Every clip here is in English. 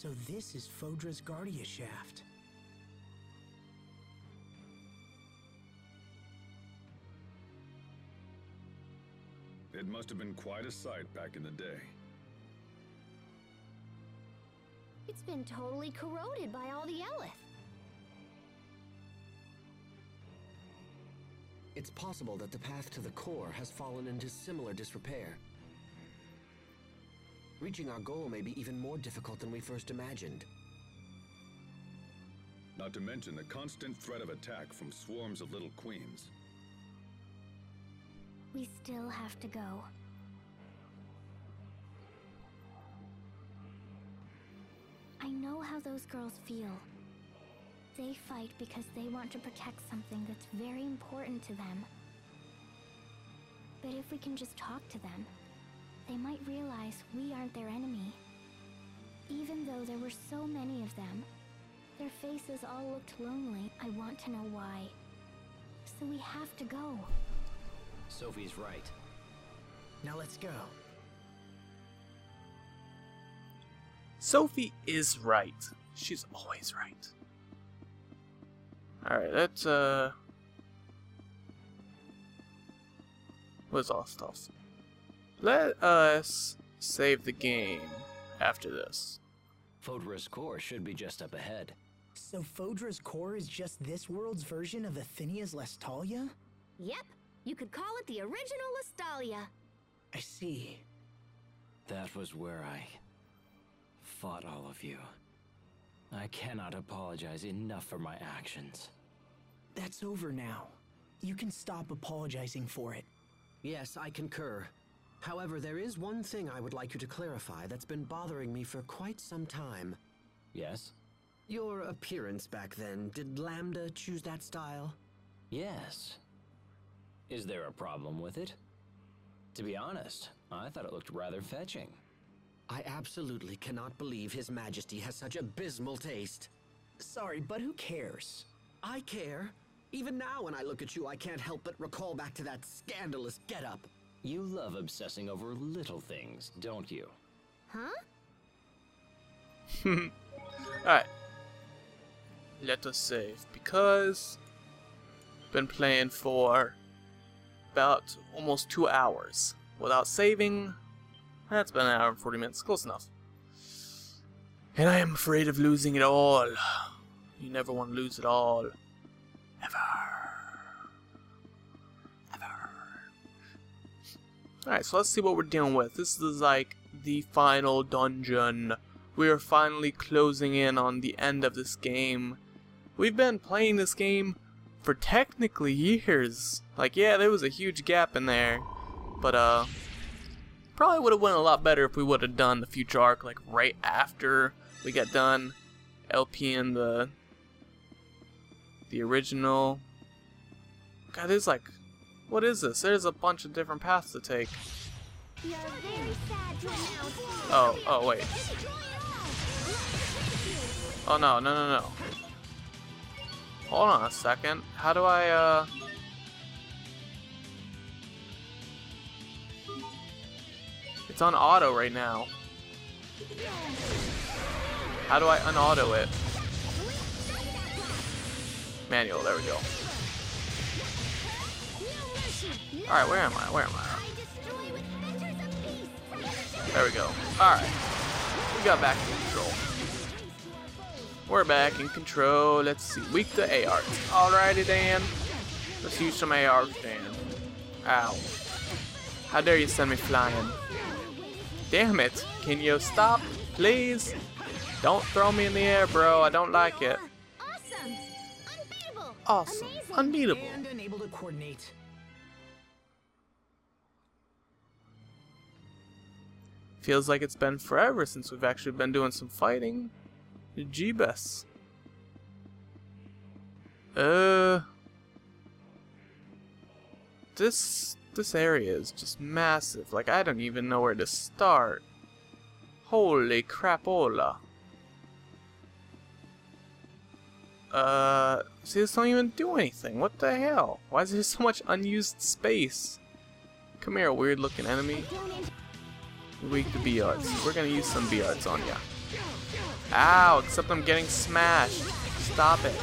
So this is Fodra's Guardia shaft. It must have been quite a sight back in the day. It's been totally corroded by all the Eleth. It's possible that the path to the core has fallen into similar disrepair. Reaching our goal may be even more difficult than we first imagined. Not to mention the constant threat of attack from swarms of little queens. We still have to go. I know how those girls feel. They fight because they want to protect something that's very important to them. But if we can just talk to them, they might realize we aren't their enemy. Even though there were so many of them, their faces all looked lonely. I want to know why. So we have to go. Sophie's right. Now let's go. Sophie is right. She's always right. Alright, let's, uh... What's all stuff? Let us save the game after this. Fodra's core should be just up ahead. So Fodra's core is just this world's version of Ephinea's Lastalia? Yep, you could call it the original Lastalia. I see. That was where I fought all of you. I cannot apologize enough for my actions. That's over now. You can stop apologizing for it. Yes, I concur. However, there is one thing I would like you to clarify that's been bothering me for quite some time. Yes? Your appearance back then, did Lambda choose that style? Yes. Is there a problem with it? To be honest, I thought it looked rather fetching. I absolutely cannot believe His Majesty has such abysmal taste. Sorry, but who cares? I care. Even now when I look at you, I can't help but recall back to that scandalous getup. You love obsessing over little things, don't you? Huh? Alright. Let us save. Because been playing for about almost two hours. Without saving, that's been an hour and 40 minutes. Close enough. And I am afraid of losing it all. You never want to lose it all. Ever. Ever. Alright, so let's see what we're dealing with. This is like the final dungeon. We are finally closing in on the end of this game. We've been playing this game for technically years. Like, yeah, there was a huge gap in there. But, uh, probably would have went a lot better if we would have done the future arc, like, right after we got done LP and the, the original. God, there's like, what is this? There's a bunch of different paths to take. We are very sad to announce. Oh, oh, wait. Oh, no, no, no, no. Hold on a second. How do I, uh... It's on auto right now. How do I unauto it? Manual, there we go. Alright, where am I? Where am I? I destroy with fetters of peace. There we go. Alright. We got back in control. We're back in control. Let's see. Weak to AR. Alrighty, Dan. Let's use some ARs, Dan. Ow. How dare you send me flying? Damn it. Can you stop, please? Don't throw me in the air, bro. I don't like it. Awesome. Unbeatable. Awesome. Unbeatable. Feels like it's been forever since we've actually been doing some fighting. Jeebus. Uh. This this area is just massive. Like I don't even know where to start. Holy crapola. Uh, see, this don't even do anything. What the hell? Why is there so much unused space? Come here, weird looking enemy. Weak to B arts. We're gonna use some B arts on ya. Ow, except I'm getting smashed. Stop it.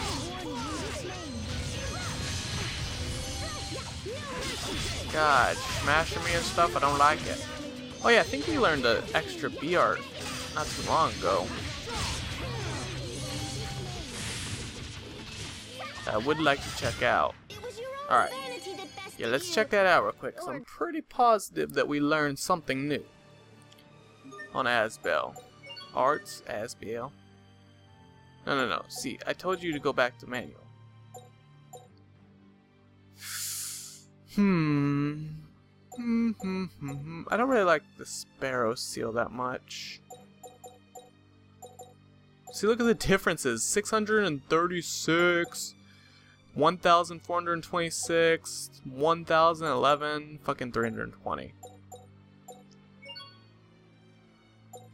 God, smashing me and stuff, I don't like it. Oh yeah, I think we learned an extra B art not too long ago. I would like to check out. Alright. Yeah, let's check that out real quick. So I'm pretty positive that we learned something new on Asbel. Arts, Asbel. No, no, no. See, I told you to go back to manual. Hmm. Hmm, hmm, hmm, hmm. I don't really like the Sparrow seal that much. See, look at the differences. 636, 1,426, 1,011, fucking 320.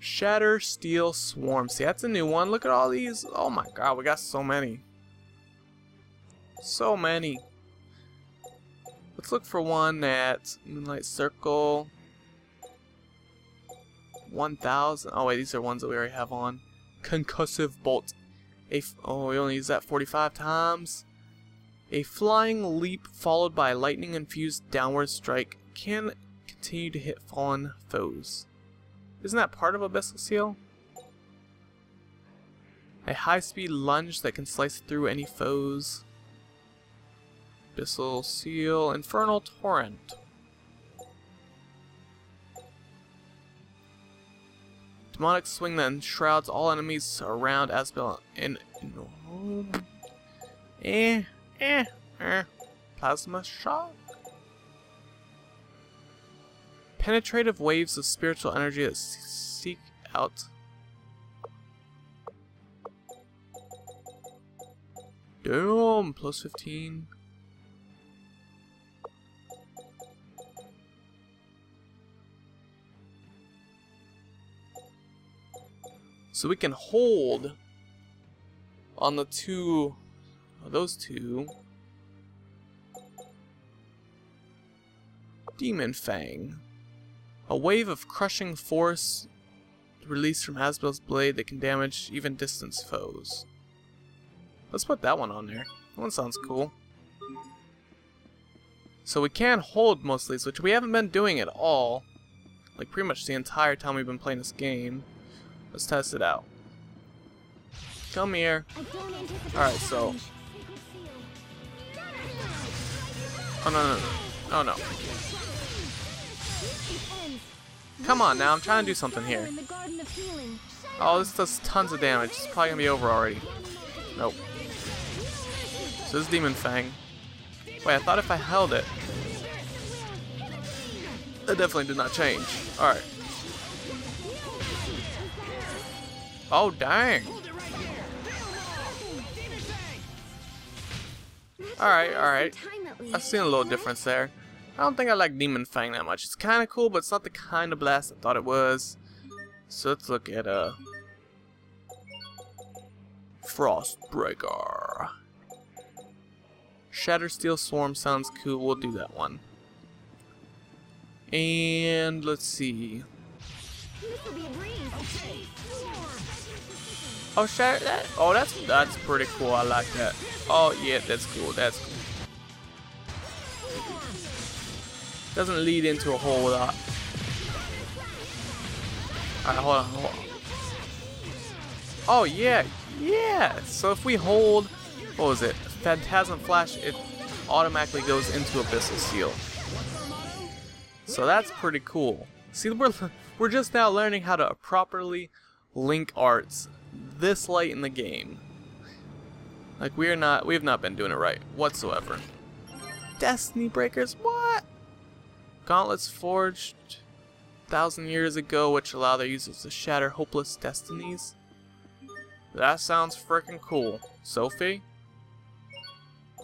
Shatter Steel Swarm. See, that's a new one. Look at all these. Oh my god, we got so many. So many. Let's look for one at Moonlight Circle. 1,000. Oh wait, these are ones that we already have on. Concussive Bolt. A oh, we only use that 45 times. A flying leap followed by a lightning infused downward strike can continue to hit fallen foes. Isn't that part of a Abyssal Seal? A high-speed lunge that can slice through any foes. Abyssal Seal, Infernal Torrent. Demonic swing that enshrouds all enemies around Asbel in, in eh, eh, eh. Plasma shock. Penetrative waves of spiritual energy that seek out. Damn, plus 15. So we can hold on the two, uh, those two. Demon Fang. A wave of crushing force released from Asbel's blade that can damage even distance foes. Let's put that one on there. That one sounds cool. So we can hold most of these, which we haven't been doing at all. Like pretty much the entire time we've been playing this game. Let's test it out. Come here. Alright, so. Oh, no, no, no. Oh, no. Come on now, I'm trying to do something here. Oh, this does tons of damage. It's probably gonna be over already. Nope. So this is Demon Fang. Wait, I thought if I held it... It definitely did not change. Alright. Oh, dang. Alright, alright. I've seen a little difference there. I don't think I like Demon Fang that much. It's kind of cool, but it's not the kind of blast I thought it was. So let's look at uh, Frostbreaker. Shatter Steel Swarm sounds cool. We'll do that one. And let's see. Oh, shatter that. Oh, that's that's pretty cool. I like that. Oh yeah, that's cool. That's cool. Doesn't lead into a whole lot. Alright, hold on, hold on. Oh yeah, yeah. So if we hold, what was it? Phantasm Flash, it automatically goes into Abyssal Seal. So that's pretty cool. See, we're we're just now learning how to properly link arts this late in the game. Like we're not, we've not been doing it right whatsoever. Destiny Breakers, what? Gauntlets forged thousand years ago, which allow their users to shatter hopeless destinies. That sounds freaking cool. Sophie?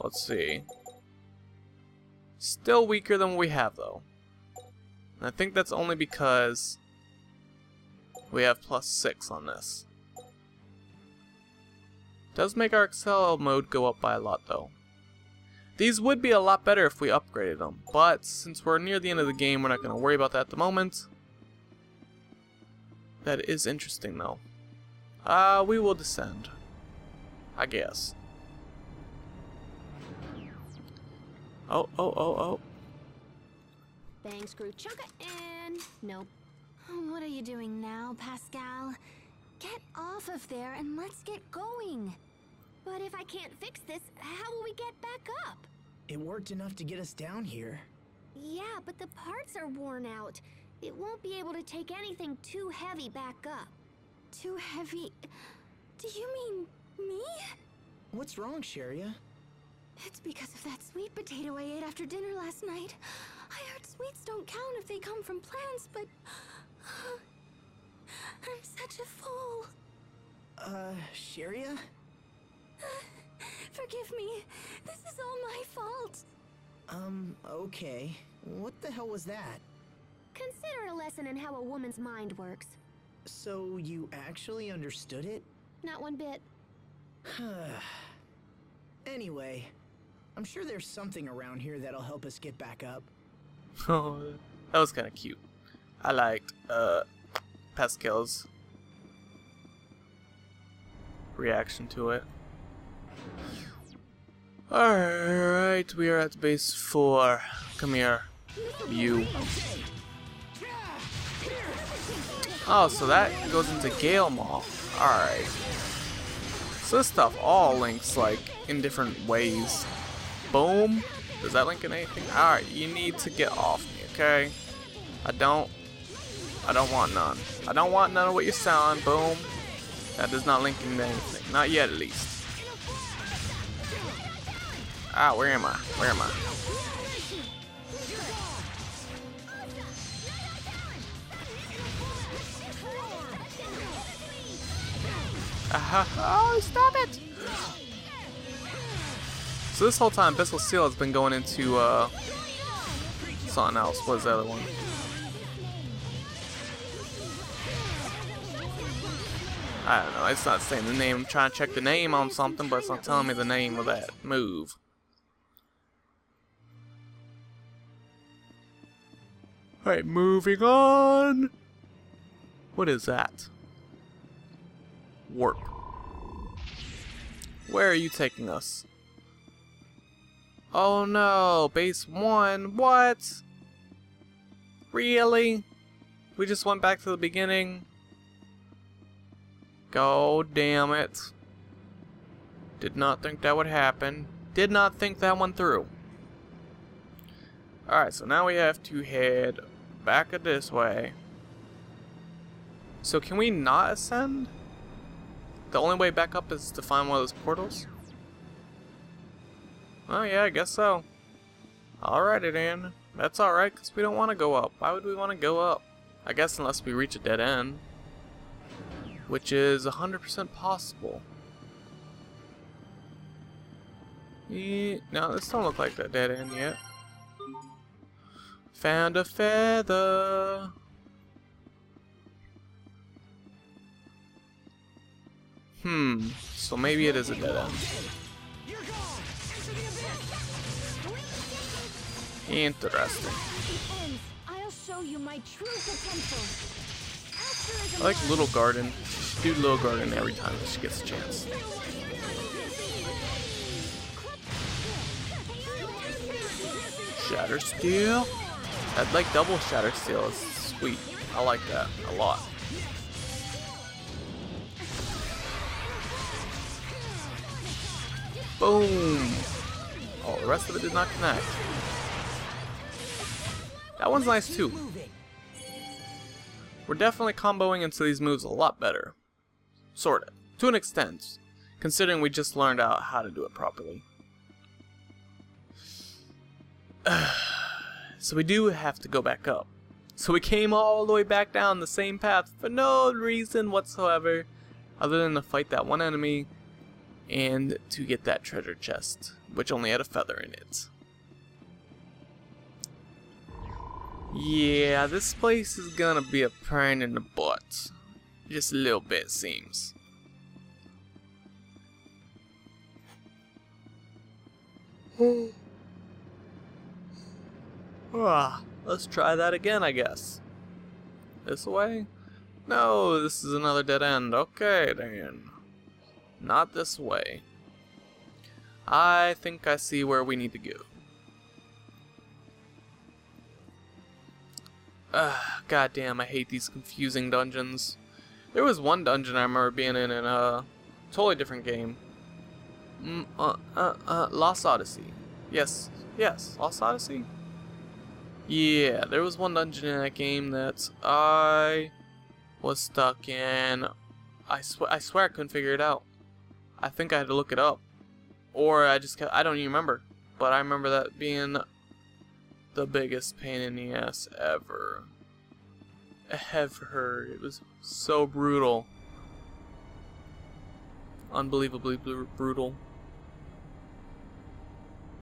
Let's see. Still weaker than we have, though. And I think that's only because we have plus 6 on this. Does make our Accel mode go up by a lot though. These would be a lot better if we upgraded them, but since we're near the end of the game, we're not going to worry about that at the moment. That is interesting though. Uh, we will descend. I guess. Oh, oh, oh, oh. Bang, screw, chunka, and nope. Oh, What are you doing now, Pascal? Get off of there and let's get going. But if I can't fix this, how will we get back up? It worked enough to get us down here. Yeah, but the parts are worn out. It won't be able to take anything too heavy back up. Too heavy? Do you mean me? What's wrong, Cheria? It's because of that sweet potato I ate after dinner last night. I heard sweets don't count if they come from plants, but... I'm such a fool. Uh, Cheria? Forgive me. This is all my fault. Um, okay. What the hell was that? Consider a lesson in how a woman's mind works. So, you actually understood it? Not one bit. anyway, I'm sure there's something around here that'll help us get back up. Oh, that was kind of cute. I liked uh, Pascal's reaction to it. Alright, we are at base 4. Come here. You. Oh, so that goes into Gale Mall. Alright. So this stuff all links, like, in different ways. Boom. Does that link in anything? Alright, you need to get off me, okay? I don't... I don't want none. I don't want none of what you're selling. Boom. That does not link into anything. Not yet, at least. Ah, where am I? Where am I? Aha. Oh, stop it! So this whole time, Abyssal Seal has been going into, uh, something else. What is the other one? I don't know, it's not saying the name. I'm trying to check the name on something, but it's not telling me the name of that move. Alright, moving on. What is that? Warp. Where are you taking us? Oh no, base one, what? Really? We just went back to the beginning? God damn it. Did not think that would happen. Did not think that one through. Alright, so now we have to head back of this way. So can we not ascend? The only way back up is to find one of those portals? Oh yeah, I guess so. Alrighty then. That's alright, because we don't want to go up. Why would we want to go up? I guess unless we reach a dead end. Which is 100% possible. Yeah, no, this don't look like that dead end yet. Found a feather. Hmm, so maybe it is a dead end. Interesting. I'll show you my true potential. I like Little Garden. Do Little Garden every time she gets a chance. Shatter Steel? That like double Shatter Steel sweet. I like that a lot. Boom! Oh, the rest of it did not connect. That one's nice too. We're definitely comboing into these moves a lot better. Sorta. To an extent. Considering we just learned out how to do it properly. so we do have to go back up. So we came all the way back down the same path for no reason whatsoever. Other than to fight that one enemy and to get that treasure chest, which only had a feather in it. Yeah, this place is gonna be a pain in the butt. Just a little bit, seems. let's try that again, I guess. This way? No, this is another dead end. Okay, then. Not this way. I think I see where we need to go. Ugh, goddamn, I hate these confusing dungeons. There was one dungeon I remember being in in a totally different game. Mm, uh, uh, uh, Lost Odyssey. Yes, yes, Lost Odyssey? Yeah, there was one dungeon in that game that I was stuck in. I, sw I swear I couldn't figure it out. I think I had to look it up. Or I just kept, I don't even remember. But I remember that being the biggest pain in the ass ever. Ever. It was so brutal. Unbelievably brutal.